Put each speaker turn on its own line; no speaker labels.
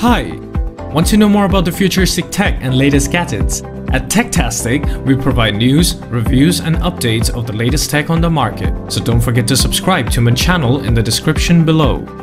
Hi! Want to know more about the futuristic tech and latest gadgets? At Techtastic, we provide news, reviews, and updates of the latest tech on the market. So don't forget to subscribe to my channel in the description below.